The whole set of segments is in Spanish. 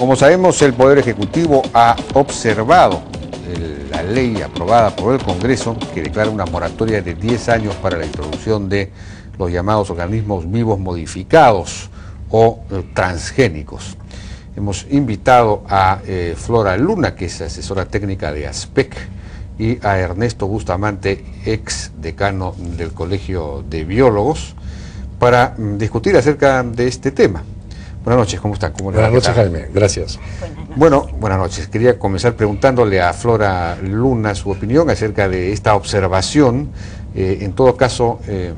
Como sabemos, el Poder Ejecutivo ha observado la ley aprobada por el Congreso que declara una moratoria de 10 años para la introducción de los llamados organismos vivos modificados o eh, transgénicos. Hemos invitado a eh, Flora Luna, que es asesora técnica de ASPEC, y a Ernesto Bustamante, ex decano del Colegio de Biólogos, para mm, discutir acerca de este tema. Buenas noches, ¿cómo están? buenas noches, Jaime, gracias. Bueno, buenas noches. Quería comenzar preguntándole a Flora Luna su opinión acerca de esta observación. Eh, en todo caso, eh,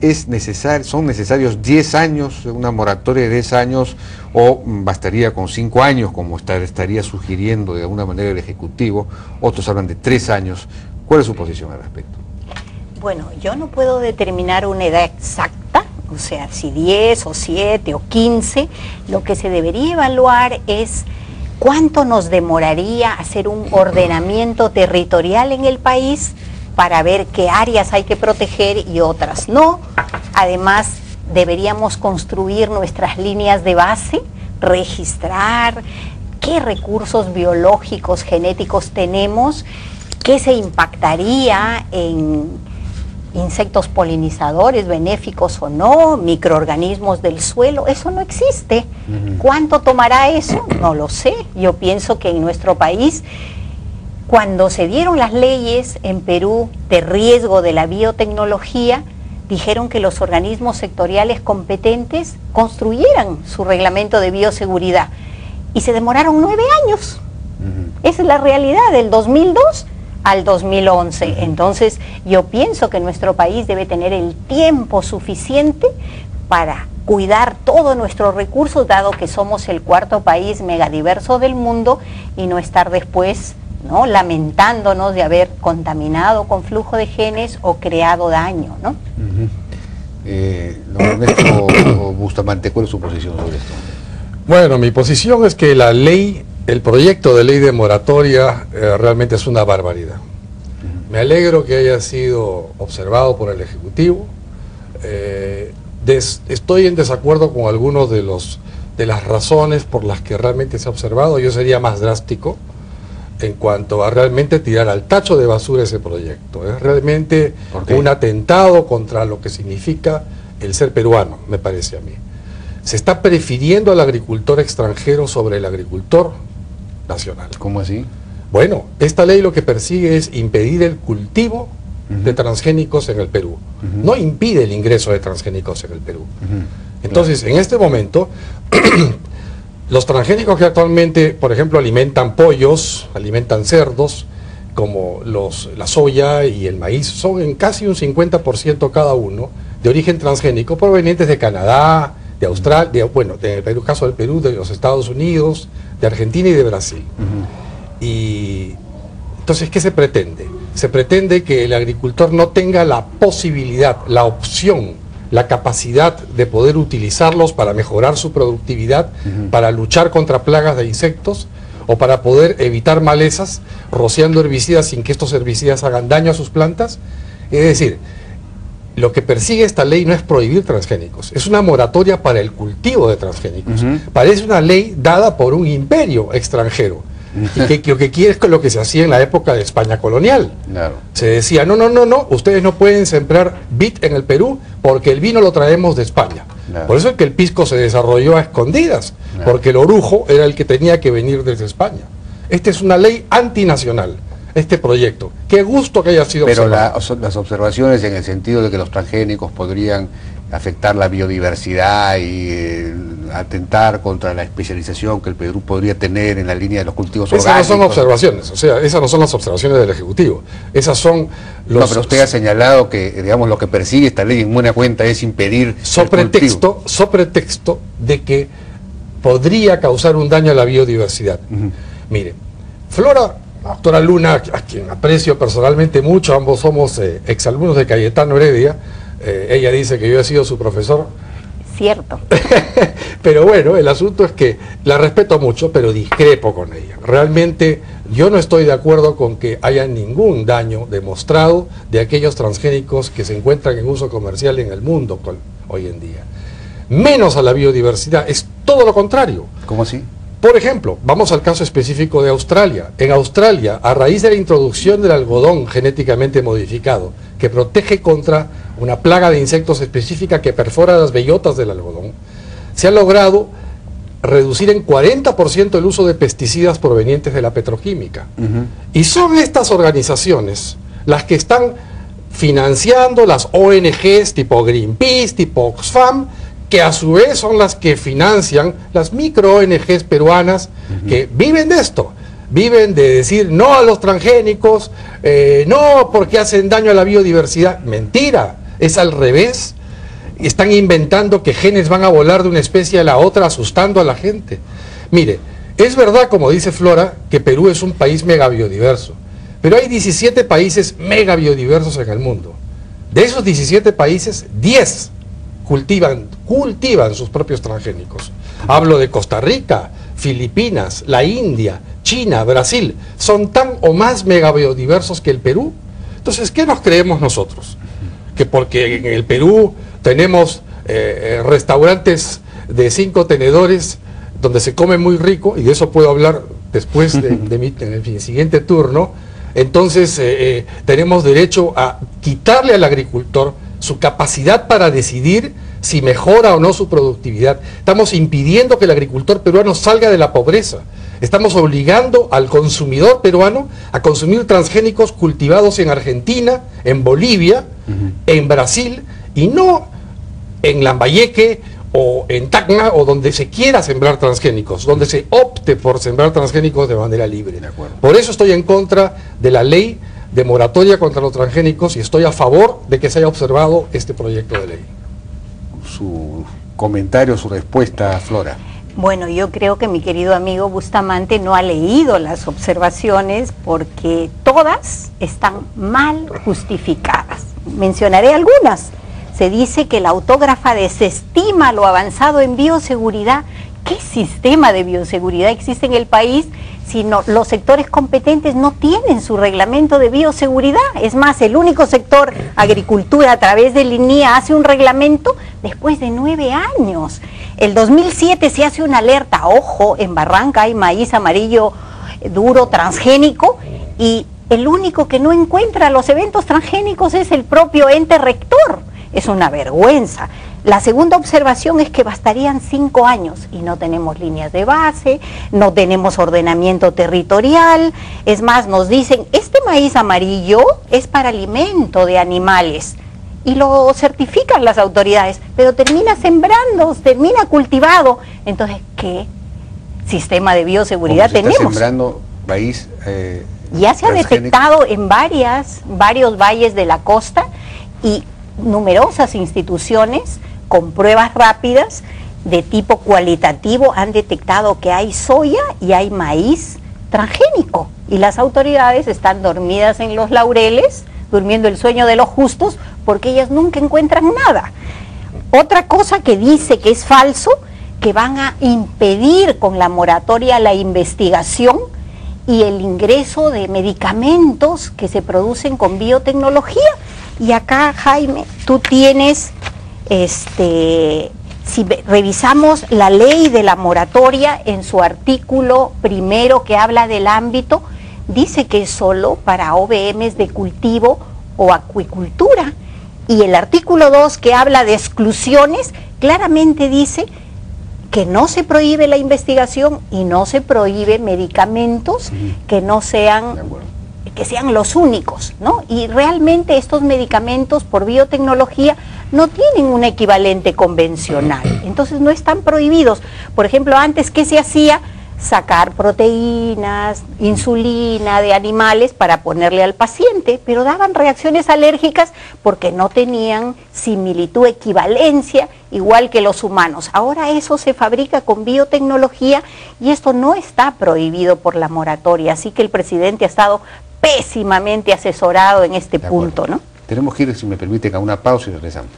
es necesario, ¿son necesarios 10 años, una moratoria de 10 años, o bastaría con 5 años, como estaría sugiriendo de alguna manera el Ejecutivo? Otros hablan de 3 años. ¿Cuál es su posición al respecto? Bueno, yo no puedo determinar una edad exacta o sea, si 10 o 7 o 15, lo que se debería evaluar es cuánto nos demoraría hacer un ordenamiento territorial en el país para ver qué áreas hay que proteger y otras no. Además, deberíamos construir nuestras líneas de base, registrar qué recursos biológicos, genéticos tenemos, qué se impactaría en insectos polinizadores benéficos o no, microorganismos del suelo, eso no existe. ¿Cuánto tomará eso? No lo sé. Yo pienso que en nuestro país, cuando se dieron las leyes en Perú de riesgo de la biotecnología, dijeron que los organismos sectoriales competentes construyeran su reglamento de bioseguridad y se demoraron nueve años. Esa es la realidad del 2002 al 2011. Entonces, yo pienso que nuestro país debe tener el tiempo suficiente para cuidar todos nuestros recursos, dado que somos el cuarto país megadiverso del mundo, y no estar después ¿no? lamentándonos de haber contaminado con flujo de genes o creado daño. ¿no? Eh, Bustamante, ¿cuál es su posición sobre esto? Bueno, mi posición es que la ley el proyecto de ley de moratoria eh, realmente es una barbaridad. Me alegro que haya sido observado por el Ejecutivo. Eh, estoy en desacuerdo con algunos de, los, de las razones por las que realmente se ha observado. Yo sería más drástico en cuanto a realmente tirar al tacho de basura ese proyecto. Es realmente un atentado contra lo que significa el ser peruano, me parece a mí. Se está prefiriendo al agricultor extranjero sobre el agricultor nacional. ¿Cómo así? Bueno, esta ley lo que persigue es impedir el cultivo de transgénicos en el Perú. No impide el ingreso de transgénicos en el Perú. Entonces, en este momento, los transgénicos que actualmente, por ejemplo, alimentan pollos, alimentan cerdos, como los, la soya y el maíz, son en casi un 50% cada uno de origen transgénico provenientes de Canadá, de Australia, bueno, en el caso del Perú, de los Estados Unidos, de Argentina y de Brasil. Y entonces, ¿qué se pretende? Se pretende que el agricultor no tenga la posibilidad, la opción, la capacidad de poder utilizarlos para mejorar su productividad, para luchar contra plagas de insectos o para poder evitar malezas rociando herbicidas sin que estos herbicidas hagan daño a sus plantas. Es decir, lo que persigue esta ley no es prohibir transgénicos, es una moratoria para el cultivo de transgénicos. Parece una ley dada por un imperio extranjero. Y que, lo que quiere es lo que se hacía en la época de España colonial. Se decía, no, no, no, no, ustedes no pueden sembrar vid en el Perú porque el vino lo traemos de España. Por eso es que el pisco se desarrolló a escondidas, porque el orujo era el que tenía que venir desde España. Esta es una ley antinacional este proyecto. Qué gusto que haya sido Pero las observaciones en el sentido de que los transgénicos podrían afectar la biodiversidad y eh, atentar contra la especialización que el Perú podría tener en la línea de los cultivos orgánicos. Esas no son observaciones, o sea, esas no son las observaciones del Ejecutivo. Esas son los... No, pero usted ha señalado que, digamos, lo que persigue esta ley en buena cuenta es impedir sobre texto, sobre texto de que podría causar un daño a la biodiversidad. Mire, Flora doctora Luna, a quien aprecio personalmente mucho, ambos somos eh, exalumnos de Cayetano Heredia, eh, ella dice que yo he sido su profesor. Cierto. pero bueno, el asunto es que la respeto mucho, pero discrepo con ella. Realmente yo no estoy de acuerdo con que haya ningún daño demostrado de aquellos transgénicos que se encuentran en uso comercial en el mundo hoy en día. Menos a la biodiversidad. Es todo lo contrario. ¿Cómo así? Por ejemplo, vamos al caso específico de Australia. En Australia, a raíz de la introducción del algodón genéticamente modificado, que protege contra una plaga de insectos específica que perfora las bellotas del algodón, se ha logrado reducir en 40% el uso de pesticidas provenientes de la petroquímica. Y son estas organizaciones las que están financiando las ONGs tipo Greenpeace, tipo Oxfam, que a su vez son las que financian las micro ONGs peruanas que viven de esto, viven de decir no a los transgénicos, eh, no porque hacen daño a la biodiversidad. Mentira, es al revés. Están inventando que genes van a volar de una especie a la otra asustando a la gente. Mire, es verdad, como dice Flora, que Perú es un país mega biodiverso, pero hay 17 países mega biodiversos en el mundo. De esos 17 países, 10 cultivan, cultivan sus propios transgénicos. Hablo de Costa Rica, Filipinas, la India, China, Brasil. Son tan o más megabiodiversos que el Perú. Entonces, ¿qué nos creemos nosotros? Que porque en el Perú tenemos eh, eh, restaurantes de cinco tenedores donde se come muy rico, y de eso puedo hablar después de, mi, en el siguiente turno, entonces eh, tenemos derecho a quitarle al agricultor su capacidad para decidir si mejora o no su productividad. Estamos impidiendo que el agricultor peruano salga de la pobreza. Estamos obligando al consumidor peruano a consumir transgénicos cultivados en Argentina, en Bolivia, en Brasil y no en Lambayeque o en Tacna o donde se quiera sembrar transgénicos, donde se opte por sembrar transgénicos de manera libre. por eso estoy en contra de la ley de moratoria contra los transgénicos y estoy a favor de que se haya observado este proyecto de ley. Su comentario, su respuesta, Flora. Bueno, yo creo que mi querido amigo Bustamante no ha leído las observaciones porque todas están mal justificadas. Mencionaré algunas. Se dice que la autógrafa desestima lo avanzado en bioseguridad. ¿Qué sistema de bioseguridad existe en el país sino los sectores competentes no tienen su reglamento de bioseguridad. Es más, el único sector agricultura a través de línea hace un reglamento después de nueve años. El 2007 se hace una alerta, ojo, en Barranca hay maíz amarillo duro transgénico y el único que no encuentra los eventos transgénicos es el propio ente rector. Es una vergüenza. La segunda observación es que bastarían cinco años y no tenemos líneas de base, no tenemos ordenamiento territorial. Es más, nos dicen, este maíz amarillo es para alimento de animales y lo certifican las autoridades, pero termina sembrando, termina cultivado. Entonces, ¿qué sistema de bioseguridad se tenemos? Está sembrando maíz. Eh, ya se ha detectado en varias, varios valles de la costa y numerosas instituciones con pruebas rápidas de tipo cualitativo han detectado que hay soya y hay maíz transgénico y las autoridades están dormidas en los laureles, durmiendo el sueño de los justos, porque ellas nunca encuentran nada. Otra cosa que dice que es falso, que van a impedir con la moratoria la investigación y el ingreso de medicamentos que se producen con biotecnología. Y acá, Jaime, tú tienes este, si revisamos la ley de la moratoria en su artículo primero que habla del ámbito, dice que es solo para OBMs de cultivo o acuicultura. Y el artículo 2 que habla de exclusiones, claramente dice que no se prohíbe la investigación y no se prohíbe medicamentos que no sean que sean los únicos, ¿no? Y realmente estos medicamentos por biotecnología no tienen un equivalente convencional, entonces no están prohibidos. Por ejemplo, antes, ¿qué se hacía? Sacar proteínas, insulina de animales para ponerle al paciente, pero daban reacciones alérgicas porque no tenían similitud, equivalencia, igual que los humanos. Ahora eso se fabrica con biotecnología y esto no está prohibido por la moratoria, así que el presidente ha estado pésimamente asesorado en este punto, ¿no? Tenemos que ir, si me permiten, a una pausa y regresamos.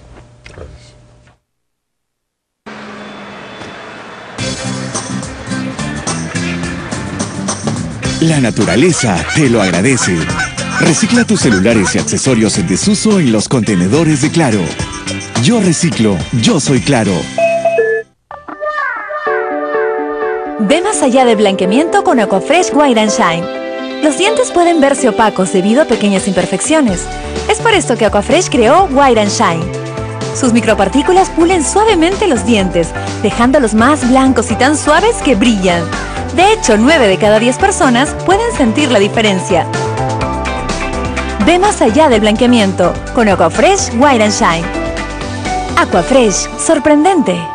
La naturaleza te lo agradece. Recicla tus celulares y accesorios en desuso en los contenedores de Claro. Yo reciclo, yo soy Claro. Ve más allá del blanqueamiento con Aquafresh White and Shine. Los dientes pueden verse opacos debido a pequeñas imperfecciones. Es por esto que Aquafresh creó White and Shine. Sus micropartículas pulen suavemente los dientes, dejándolos más blancos y tan suaves que brillan. De hecho, 9 de cada 10 personas pueden sentir la diferencia. Ve más allá del blanqueamiento con Aquafresh White and Shine. Aquafresh, sorprendente.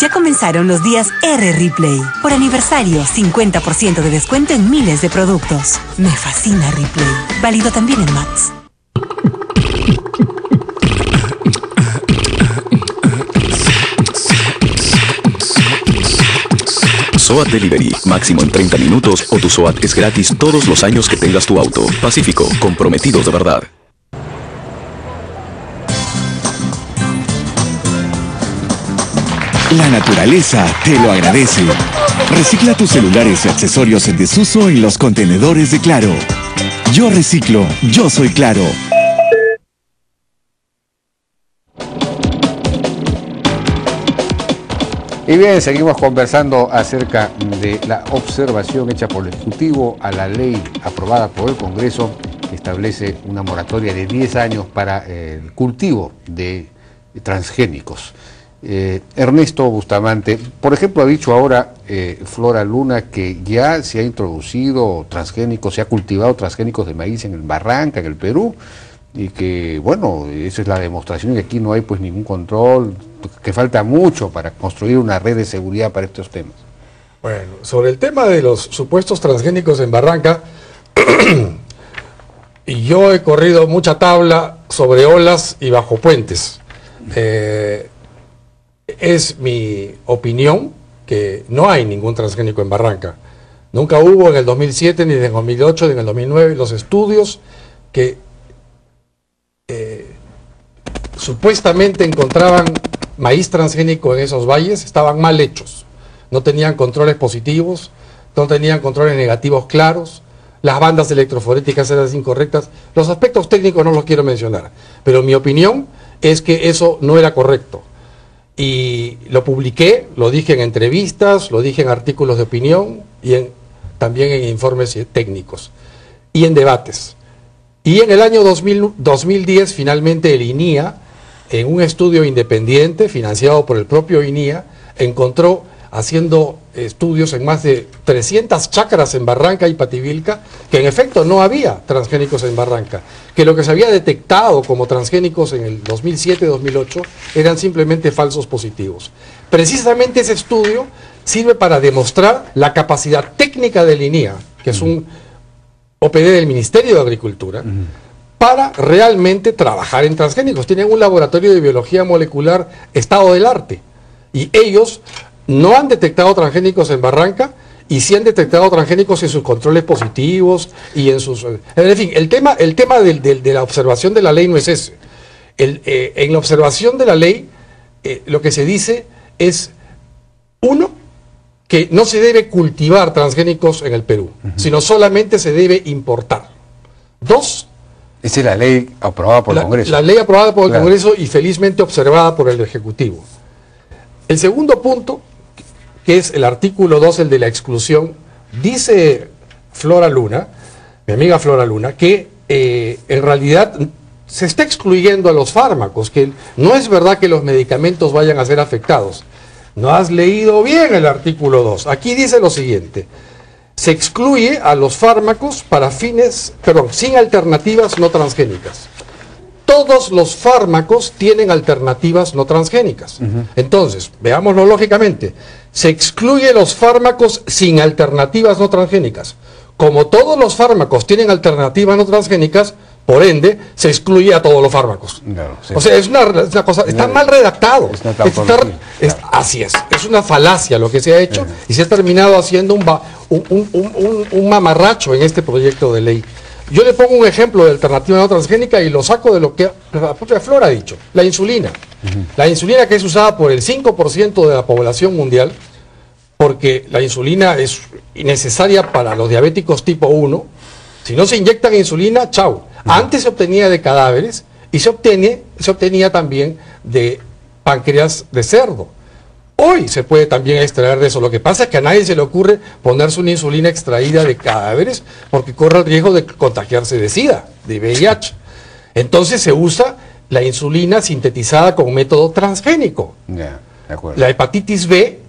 Ya comenzaron los días R Replay. Por aniversario, 50% de descuento en miles de productos. Me fascina Replay. Válido también en Max. SOAT Delivery, máximo en 30 minutos o tu SOAT es gratis todos los años que tengas tu auto. Pacífico, comprometidos de verdad. La naturaleza te lo agradece. Recicla tus celulares y accesorios en desuso en los contenedores de Claro. Yo reciclo, yo soy Claro. Y bien, seguimos conversando acerca de la observación hecha por el Ejecutivo a la ley aprobada por el Congreso que establece una moratoria de 10 años para el cultivo de transgénicos. Eh, Ernesto Bustamante, por ejemplo, ha dicho ahora eh, Flora Luna que ya se ha introducido transgénicos, se ha cultivado transgénicos de maíz en el Barranca, en el Perú, y que, bueno, esa es la demostración que aquí no hay pues ningún control, que falta mucho para construir una red de seguridad para estos temas. Bueno, sobre el tema de los supuestos transgénicos en Barranca, y yo he corrido mucha tabla sobre olas y bajo puentes. Eh, es mi opinión que no hay ningún transgénico en Barranca. Nunca hubo en el 2007, ni en el 2008, ni en el 2009 los estudios que eh, supuestamente encontraban maíz transgénico en esos valles estaban mal hechos. No tenían controles positivos, no tenían controles negativos claros, las bandas electroforéticas eran incorrectas. Los aspectos técnicos no los quiero mencionar, pero mi opinión es que eso no era correcto. Y lo publiqué, lo dije en entrevistas, lo dije en artículos de opinión y en, también en informes técnicos y en debates. Y en el año 2010 finalmente el INIA en un estudio independiente financiado por el propio INIA, encontró, haciendo estudios en más de 300 chacras en Barranca y Pativilca, que en efecto no había transgénicos en Barranca, que lo que se había detectado como transgénicos en el 2007-2008 eran simplemente falsos positivos. Precisamente ese estudio sirve para demostrar la capacidad técnica del INIA, que es un OPD del Ministerio de Agricultura, para realmente trabajar en transgénicos. Tienen un laboratorio de biología molecular estado del arte y ellos no han detectado transgénicos en Barranca y sí han detectado transgénicos en sus controles positivos y en sus... En fin, el tema, el tema de la observación de la ley no es ese. Eh, en la observación de la ley eh, lo que se dice es, uno, que no se debe cultivar transgénicos en el Perú, sino solamente se debe importar. Dos, esa es la ley aprobada por el Congreso. La ley aprobada por el Congreso y felizmente observada por el Ejecutivo. El segundo punto, que es el artículo 2, el de la exclusión, dice Flora Luna, mi amiga Flora Luna, que eh, en realidad se está excluyendo a los fármacos, que no es verdad que los medicamentos vayan a ser afectados. No has leído bien el artículo 2. Aquí dice lo siguiente se excluye a los fármacos para fines, perdón, sin alternativas no transgénicas. Todos los fármacos tienen alternativas no transgénicas. Entonces, veámoslo lógicamente, se excluye los fármacos sin alternativas no transgénicas. Como todos los fármacos tienen alternativas no transgénicas, por ende, se excluye a todos los fármacos. O sea, es una, cosa, está mal redactado. así es, es una falacia lo que se ha hecho y se ha terminado haciendo un, un, mamarracho en este proyecto de ley. Yo le pongo un ejemplo de alternativa no transgénica y lo saco de lo que la propia Flora ha dicho, la insulina. La insulina que es usada por el 5% de la población mundial, porque la insulina es necesaria para los diabéticos tipo 1. Si no se inyectan insulina, chau. Antes se obtenía de cadáveres y se, obtenía, se obtenía también de páncreas de cerdo. Hoy se puede también extraer de eso. Lo que pasa es que a nadie se le ocurre ponerse una insulina extraída de cadáveres porque corre el riesgo de contagiarse de SIDA, de VIH. Entonces se usa la insulina sintetizada con método transgénico. Ya, de acuerdo. La hepatitis B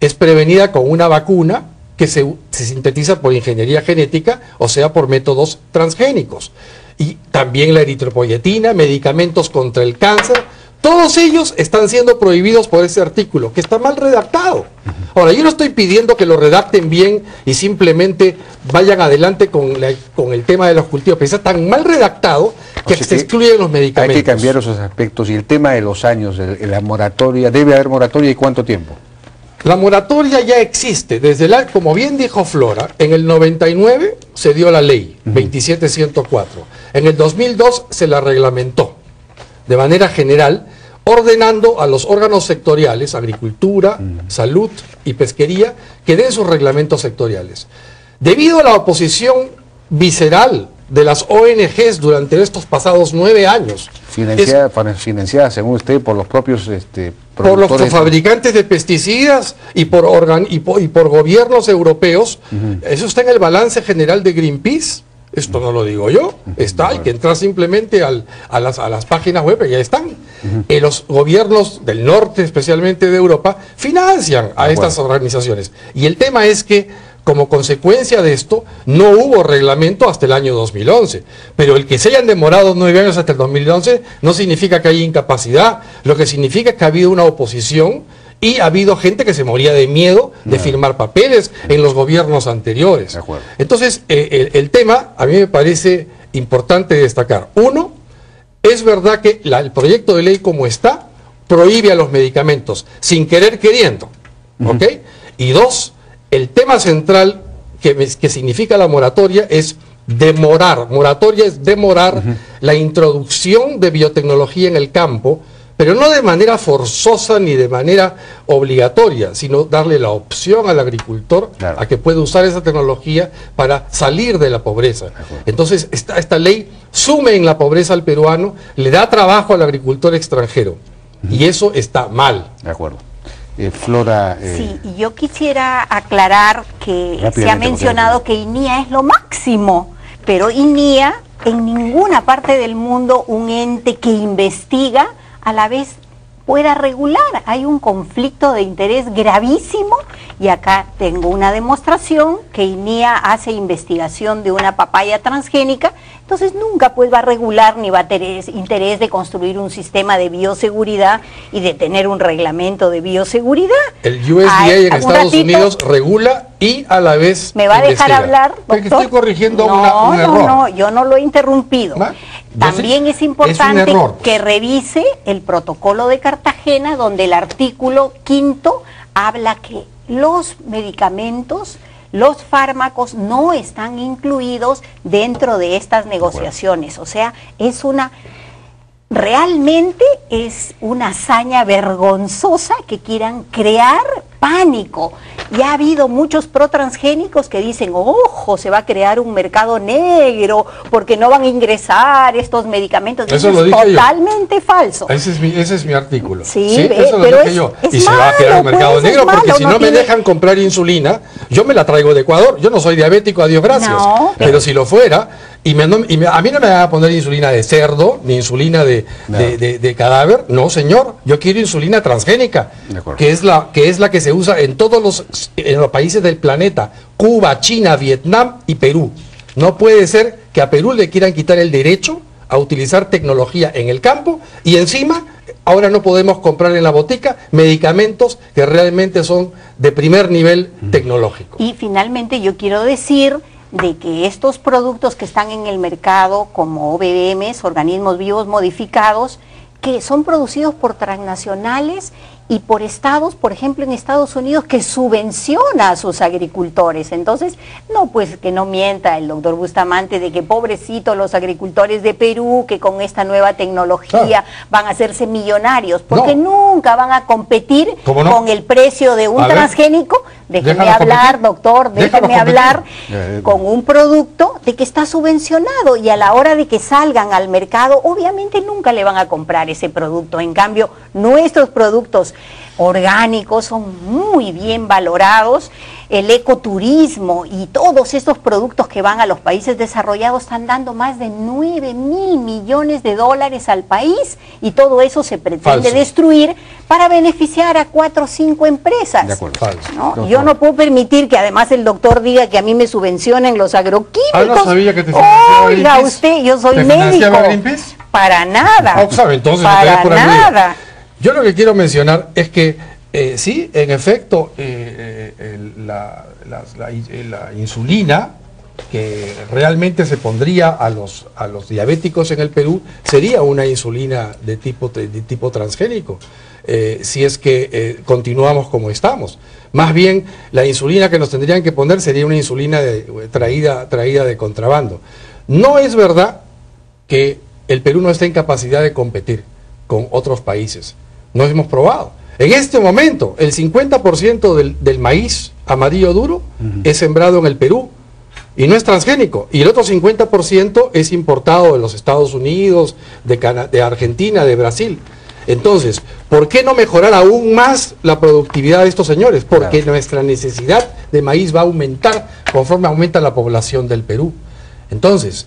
es prevenida con una vacuna que se, se sintetiza por ingeniería genética, o sea, por métodos transgénicos. Y también la eritropoyetina, medicamentos contra el cáncer, todos ellos están siendo prohibidos por ese artículo, que está mal redactado. Ahora, yo no estoy pidiendo que lo redacten bien y simplemente vayan adelante con, la- con el tema de los cultivos, pero está tan mal redactado que O sea se excluyen los medicamentos. Hay que cambiar esos aspectos. Y el tema de los años, el- la moratoria, ¿debe haber moratoria y cuánto tiempo? La moratoria ya existe. Desde la, como bien dijo Flora, en el 99 se dio la ley 27104. En el 2002 se la reglamentó de manera general, ordenando a los órganos sectoriales, agricultura, salud y pesquería, que den sus reglamentos sectoriales. Debido a la oposición visceral de las ONGs durante estos pasados nueve años, Financiada, financiada, según usted, por los propios este, por los fabricantes de pesticidas y por, organ- y po- y por gobiernos europeos. Eso está en el balance general de Greenpeace. Esto no lo digo yo, está, hay que entrar simplemente al- a, las, a las páginas web, y ya están. Eh, los gobiernos del norte, especialmente de Europa, financian a estas organizaciones. Y el tema es que, como consecuencia de esto, no hubo reglamento hasta el año 2011. Pero el que se hayan demorado nueve años hasta el 2011 no significa que haya incapacidad. Lo que significa que ha habido una oposición y ha habido gente que se moría de miedo de firmar papeles en los gobiernos anteriores. De acuerdo. Entonces, eh, el, el tema a mí me parece importante destacar. Uno, es verdad que la- el proyecto de ley como está prohíbe a los medicamentos sin querer queriendo. ¿Ok? Y dos, el tema central que significa la moratoria es demorar. Moratoria es demorar la introducción de biotecnología en el campo, pero no de manera forzosa ni de manera obligatoria, sino darle la opción al agricultor Claro. a que pueda usar esa tecnología para salir de la pobreza. Entonces, esta, esta ley sume en la pobreza al peruano, le da trabajo al agricultor extranjero. Y eso está mal. De acuerdo. Eh, Flora. eh, Sí, y yo quisiera aclarar que se ha mencionado que INIA es lo máximo, pero INIA en ninguna parte del mundo un ente que investiga a la vez pueda regular. Hay un conflicto de interés gravísimo y acá tengo una demostración que INIA hace investigación de una papaya transgénica, entonces nunca pues va a regular ni va a tener interés de construir un sistema de bioseguridad y de tener un reglamento de bioseguridad. El USDA Ay, en Estados ratito. Unidos regula y a la vez ¿Me va a dejar investiga. hablar? Porque estoy corrigiendo no, una- un no, error. No, yo no lo he interrumpido. También sé- es importante es que revise el protocolo de Cartagena, donde el artículo quinto habla que los medicamentos, los fármacos no están incluidos dentro de estas negociaciones. O sea, es una realmente es una hazaña vergonzosa que quieran crear pánico. Ya ha habido muchos pro-transgénicos que dicen, ojo, se va a crear un mercado negro porque no van a ingresar estos medicamentos. Eso es lo dije yo. totalmente falso. Ese es mi, ese es mi artículo. Sí, ve, eso lo pero dije es- yo. es y se va a crear un malo, mercado pues, es negro porque malo, si no no, me tiene- dejan comprar insulina, yo me la traigo de Ecuador. Yo no soy diabético, a Dios gracias. No, pero- si lo fuera, y, me- no- y me- a mí no me van a poner insulina de cerdo, ni insulina de, de- de- de cadáver. No, señor. Yo quiero insulina transgénica, que es, la, que es la que se usa en todos los, en los países del planeta. Cuba, China, Vietnam y Perú. No puede ser que a Perú le quieran quitar el derecho a utilizar tecnología en el campo y encima ahora no podemos comprar en la botica medicamentos que realmente son de primer nivel tecnológico. Y finalmente yo quiero decir de que estos productos que están en el mercado como OBMs, organismos vivos modificados, que son producidos por transnacionales y por estados, por ejemplo en Estados Unidos, que subvenciona a sus agricultores. Entonces, no, pues que no mienta el doctor Bustamante de que pobrecito los agricultores de Perú, que con esta nueva tecnología Claro. van a hacerse millonarios, porque No. nunca van a competir con el precio de un A transgénico. Déjeme hablar, doctor, déjeme hablar con un producto de que está subvencionado y a la hora de que salgan al mercado, obviamente nunca le van a comprar ese producto. En cambio, nuestros productos orgánicos son muy bien valorados, el ecoturismo y todos estos productos que van a los países desarrollados están dando más de 9 mil millones de dólares al país y todo eso se pretende Falso. destruir para beneficiar a cuatro o cinco empresas. De acuerdo. Falso. ¿no? Doctor. Yo no puedo permitir que además el doctor diga que a mí me subvencionen los agroquímicos. Ah, no sabía que te Oiga Greenpeace. usted, yo soy ¿Te médico. Para nada. Ah, sabe, entonces para nada. Yo lo que quiero mencionar es que eh, sí, en efecto, eh, eh, eh, la insulina que realmente se pondría a los, a los diabéticos en el Perú sería una insulina de tipo, de tipo transgénico, si es que continuamos como estamos. Más bien, la insulina que nos tendrían que poner sería una insulina de- traída, traída de contrabando. No es verdad que el Perú no está en capacidad de competir con otros países. No hemos probado. En este momento, el 50% del, del maíz amarillo duro es sembrado en el Perú y no es transgénico. Y el otro 50% es importado de los Estados Unidos, de, Cana- de Argentina, de Brasil. Entonces, ¿por qué no mejorar aún más la productividad de estos señores? Porque Claro. nuestra necesidad de maíz va a aumentar conforme aumenta la población del Perú. Entonces,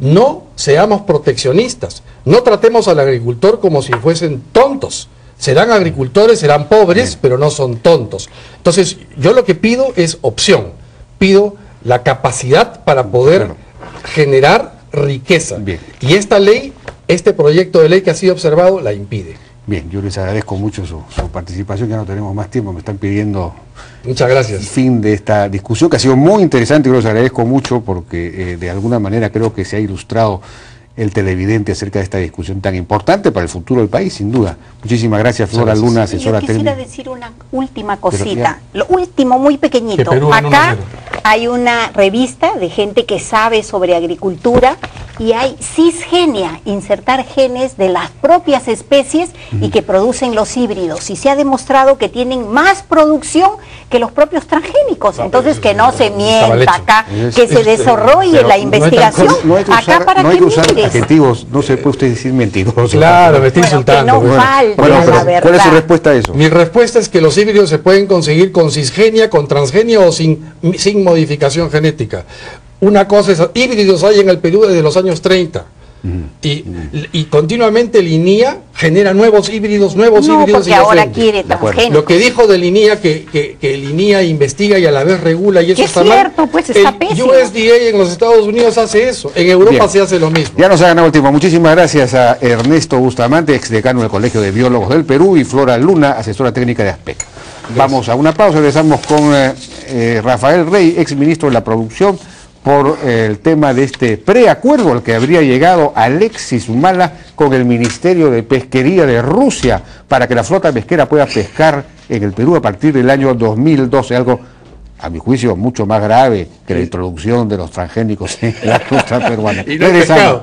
no seamos proteccionistas, no tratemos al agricultor como si fuesen tontos. Serán agricultores, serán pobres, pero no son tontos. Entonces, yo lo que pido es opción, pido la capacidad para poder generar riqueza. Bien. Y esta ley, este proyecto de ley que ha sido observado, la impide. Bien, yo les agradezco mucho su, su participación, ya no tenemos más tiempo, me están pidiendo Muchas el gracias. fin de esta discusión que ha sido muy interesante y les agradezco mucho porque eh, de alguna manera creo que se ha ilustrado el televidente acerca de esta discusión tan importante para el futuro del país, sin duda. Muchísimas gracias, Flora gracias. Luna, asesora Yo quisiera técnica. decir una última cosita. Lo último, muy pequeñito. Acá 1-0. hay una revista de gente que sabe sobre agricultura y hay cisgenia, insertar genes de las propias especies y que producen los híbridos. Y se ha demostrado que tienen más producción que los propios transgénicos. No, Entonces pero que no se mienta acá, Es- que se es- desarrolle la investigación. No hay que acá usar, para no hay que que usar mires. adjetivos, no se puede usted decir mentiroso. Claro, me estoy Bueno, que insultando. no pues. falte Bueno, la pero ¿cuál es su verdad. respuesta a eso? Mi respuesta es que los híbridos se pueden conseguir con cisgenia, con transgenia o sin, sin modificación genética. Una cosa es, híbridos hay en el Perú desde los años 30. Y, y continuamente Linía genera nuevos híbridos, nuevos No, híbridos y porque ahora quiere. Lo que dijo de Linía, que, que, que Linía investiga y a la vez regula y eso Que es está cierto, mal. pues, está el pésimo. USDA en los Estados Unidos hace eso, en Europa Bien. se hace lo mismo. Ya nos ha ganado el tiempo. Muchísimas gracias a Ernesto Bustamante, ex decano del Colegio de Biólogos del Perú, y Flora Luna, asesora técnica de ASPEC. Vamos a una pausa, regresamos con eh, eh, Rafael Rey, ex ministro de la Producción, por el tema de este preacuerdo al que habría llegado Alexis Humala con el Ministerio de Pesquería de Rusia para que la flota pesquera pueda pescar en el Perú a partir del año 2012, algo a mi juicio mucho más grave que la introducción de los transgénicos en la costa peruana. Y no.